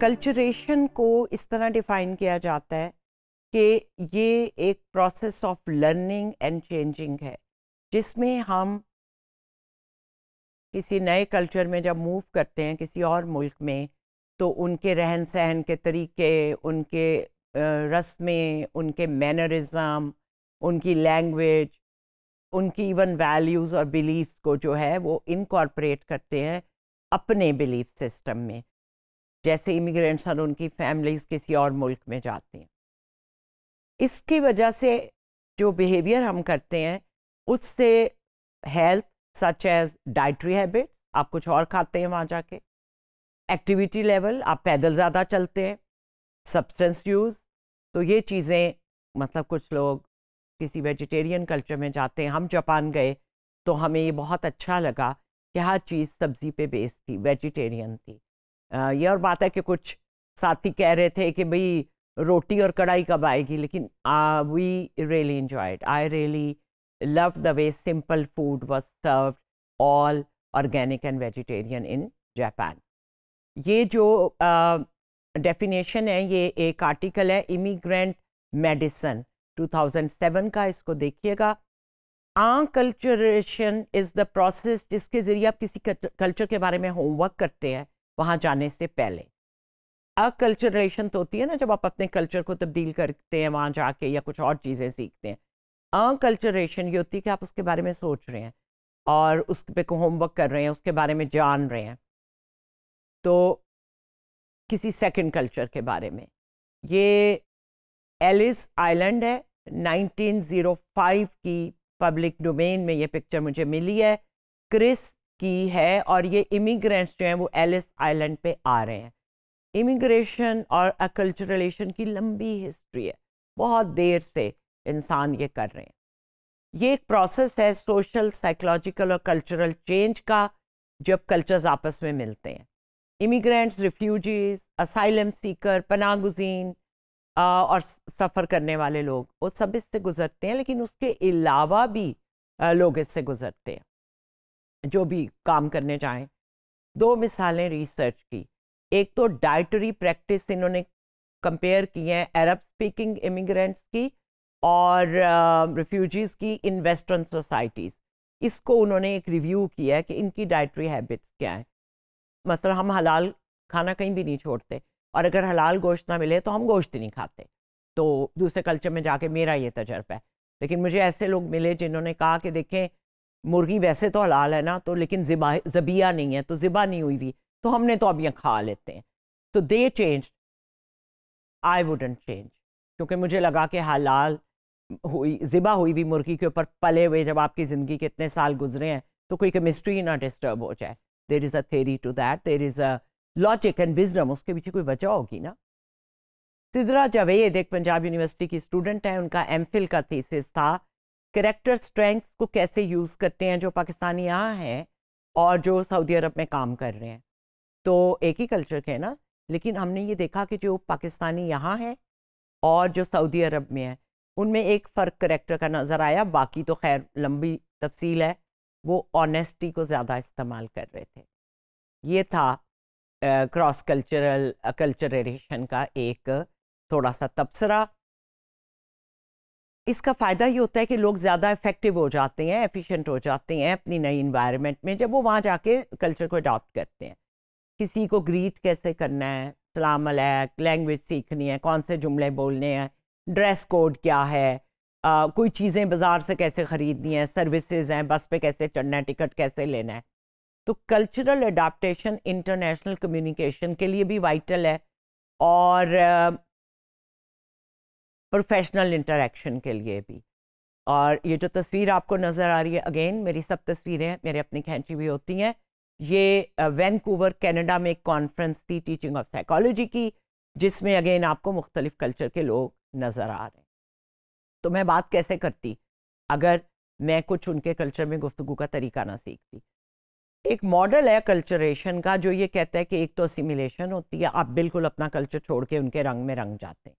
Culturation को इस तरह डिफाइन किया जाता है कि ये एक process of learning and changing है, जिसमें हम किसी नए कल्चर में जब मूव करते हैं किसी और मुल्क में तो उनके रहन सहन के तरीके, उनके रस्में उनके मैनरिज्म उनकी लैंग्वेज उनकी इवन वैल्यूज़ और बिलीव्स को जो है वो इनकॉर्पोरेट करते हैं अपने बिलीफ सिस्टम में। जैसे इमिग्रेंट्स और उनकी फैमिलीज़ किसी और मुल्क में जाते हैं। इसकी वजह से जो बिहेवियर हम करते हैं, उससे health such as dietary habits आप कुछ और खाते हैं वहाँ जाके। एक्टिविटी लेवल आप पैदल ज़्यादा चलते हैं। सब्सटेंस यूज़ तो ये चीज़ें मतलब कुछ लोग किसी वेजिटेरियन कल्चर में जाते हैं, हम जापान गए तो हमें ये बहुत अच्छा लगा कि हर चीज़ सब्ज़ी पे बेस्ड थी वेजिटेरियन थी। ये और बात है कि कुछ साथी कह रहे थे कि भाई रोटी और कढ़ाई कब आएगी? लेकिन we really enjoyed I really love the way simple food was serve all organic and vegetarian in Japan ये जो डेफिनेशन uh, है ये एक आर्टिकल है इमिग्रेंट मेडिसन 2007 का इसको देखिएगा। कल्चरेशन इज़ द प्रोसेस जिसके ज़रिए आप किसी कल्चर के बारे में होमवर्क करते हैं। वहाँ जाने से पहले। अकल्चरेशन तो होती है ना, जब आप अपने कल्चर को तब्दील करते हैं, वहाँ जाके या कुछ और चीज़ें सीखते हैं। अकल्चरेशन ये होती है कि आप उसके बारे में सोच रहे हैं और उस पे को होमवर्क कर रहे हैं, उसके बारे में जान रहे हैं। तो किसी सेकंड कल्चर के बारे में। ये एलिस आइलैंड है 1905 की पब्लिक डोमेन में ये पिक्चर मुझे मिली है। क्रिस की है और ये इमिग्रेंट्स जो हैं वो एलिस आइलैंड पे आ रहे हैं। इमिग्रेशन और अकल्चरलेशन की लंबी हिस्ट्री है। बहुत देर से इंसान ये कर रहे हैं। ये एक प्रोसेस है सोशल साइकोलॉजिकल और कल्चरल चेंज का, जब कल्चर्स आपस में मिलते हैं। इमिग्रेंट्स रिफ्यूजीज असाइलम सीकर पनागुजीन और सफ़र करने वाले लोग, वो सब इससे गुज़रते हैं, लेकिन उसके अलावा भी लोग इससे गुज़रते हैं। जो भी काम करने जाएँ। दो मिसालें रिसर्च की। एक तो डाइटरी प्रैक्टिस इन्होंने कंपेयर की हैं अरब स्पीकिंग इमिग्रेंट्स की और रिफ्यूजीज़ uh, की इन वेस्टर्न सोसाइटीज़ इसको उन्होंने एक रिव्यू किया है कि इनकी डाइटरी हैबिट्स क्या हैं। मसला हम हलाल खाना कहीं भी नहीं छोड़ते और अगर हलाल गोश्त ना मिले तो हम गोश्त नहीं खाते। तो दूसरे कल्चर में जाके मेरा ये तजर्बा है। लेकिन मुझे ऐसे लोग मिले जिन्होंने कहा कि देखें मुर्गी वैसे तो हलाल है ना तो लेकिन ज़िबा, ज़बिया नहीं है तो ज़िबा नहीं हुई हुई तो हमने तो अब यहाँ खा लेते हैं। तो they change I wouldn't change क्योंकि मुझे लगा कि हलाल हुई, ज़िबा हुई भी मुर्गी के ऊपर पले हुए जब आपकी ज़िंदगी के इतने साल गुजरे हैं तो कोई केमिस्ट्री ना डिस्टर्ब हो जाए। There is a theory to that there is a logic and wisdom उसके पीछे कोई वजह होगी ना? सिद्रा जावेद, एक पंजाब यूनिवर्सिटी की स्टूडेंट है, उनका एम का थीसिस था करेक्टर स्ट्रेंथ्स को कैसे यूज़ करते हैं जो पाकिस्तानी यहाँ हैं और जो सऊदी अरब में काम कर रहे हैं। तो एक ही कल्चर के ना, लेकिन हमने ये देखा कि जो पाकिस्तानी यहाँ हैं और जो सऊदी अरब में है, उनमें एक फ़र्क करेक्टर का नज़र आया, बाकी तो खैर लंबी तफसील है, वो ऑनेस्टी को ज़्यादा इस्तेमाल कर रहे थे। ये था क्रॉस कल्चरल कल्चरेशन का एक थोड़ा सा तबसरा। इसका फ़ायदा ये होता है कि लोग ज़्यादा इफ़ेक्टिव हो जाते हैं एफिशिएंट हो जाते हैं अपनी नई इन्वायरमेंट में जब वो वहाँ जाके कल्चर को अडॉप्ट करते हैं। किसी को ग्रीट कैसे करना है? सलाम अलैक लैंग्वेज सीखनी है कौन से जुमले बोलने हैं? ड्रेस कोड क्या है? आ, कोई चीज़ें बाज़ार से कैसे ख़रीदनी है? सर्विसेज़ हैं बस पे कैसे चढ़ना है? टिकट कैसे लेना है? तो कल्चरल अडाप्टेशन इंटरनेशनल कम्युनिकेशन के लिए भी वाइटल है। और प्रोफेशनल इंटरेक्शन के लिए भी। और ये जो तस्वीर आपको नज़र आ रही है अगेन मेरी सब तस्वीरें मेरे अपनी खैंची भी होती हैं। ये वैनकूवर, कनाडा में एक कॉन्फ्रेंस थी टीचिंग ऑफ़ साइकोलॉजी की, जिसमें अगेन आपको मुख्तलिफ़ कल्चर के लोग नज़र आ रहे हैं। तो मैं बात कैसे करती? अगर मैं कुछ उनके कल्चर में गुफ्तु का तरीका ना सीखती। एक मॉडल है कल्चरेशन का, जो ये कहता है कि एक तो सिमिलेशन होती है, आप बिल्कुल अपना कल्चर छोड़ के उनके रंग में रंग जाते हैं।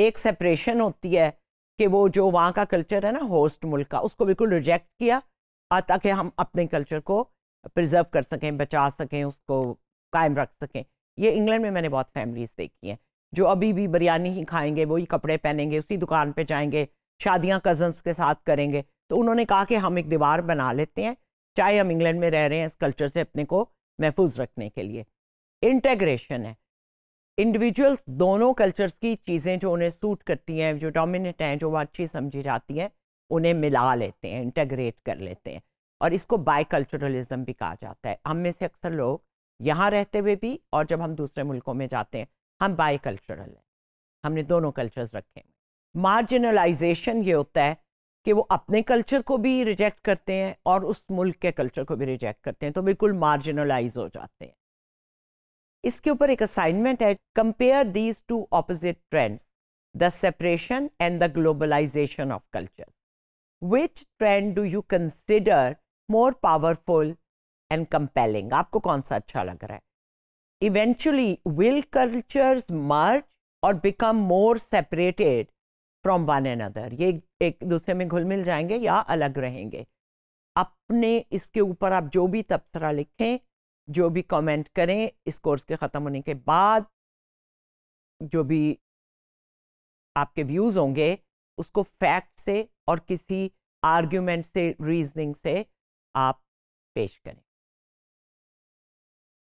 एक सेपरेशन होती है कि वो जो वहाँ का कल्चर है ना होस्ट मुल्क का, उसको बिल्कुल रिजेक्ट किया ताकि हम अपने कल्चर को प्रिजर्व कर सकें, बचा सकें, उसको कायम रख सकें। ये इंग्लैंड में मैंने बहुत फैमिलीज़ देखी हैं, जो अभी भी बिरयानी ही खाएँगे, वही कपड़े पहनेंगे, उसी दुकान पे जाएँगे, शादियाँ कजन्स के साथ करेंगे। तो उन्होंने कहा कि हम एक दीवार बना लेते हैं, चाहे हम इंग्लैंड में रह रहे हैं, इस कल्चर से अपने को महफूज रखने के लिए। इंटेग्रेशन है। इंडिविजुअल्स दोनों कल्चर्स की चीज़ें जो उन्हें सूट करती हैं, जो डोमिनेट हैं, जो वो अच्छी समझी जाती हैं, उन्हें मिला लेते हैं इंटेग्रेट कर लेते हैं। और इसको बाई कल्चरलिज्म भी कहा जाता है। हम में से अक्सर लोग यहाँ रहते हुए भी और जब हम दूसरे मुल्कों में जाते हैं, हम बाई कल्चरल हैं। हमने दोनों कल्चर्स रखे हैं। मार्जिनलाइजेशन ये होता है कि वो अपने कल्चर को भी रिजेक्ट करते हैं और उस मुल्क के कल्चर को भी रिजेक्ट करते हैं तो बिल्कुल मार्जिनलाइज हो जाते हैं। इसके ऊपर एक असाइनमेंट है compare these two opposite trends the separation and the globalisation of culture which trend do you consider more powerful and compelling आपको कौन सा अच्छा लग रहा है? इवेंचुअली विल कल्चर्स मर्ज और become more separated from one another ये एक दूसरे में घुल मिल जाएँगे या अलग रहेंगे? अपने, इसके ऊपर आप जो भी तबसरा लिखें जो भी कमेंट करें, इस कोर्स के ख़त्म होने के बाद जो भी आपके व्यूज़ होंगे, उसको फैक्ट से और किसी आर्ग्यूमेंट से रीजनिंग से आप पेश करें।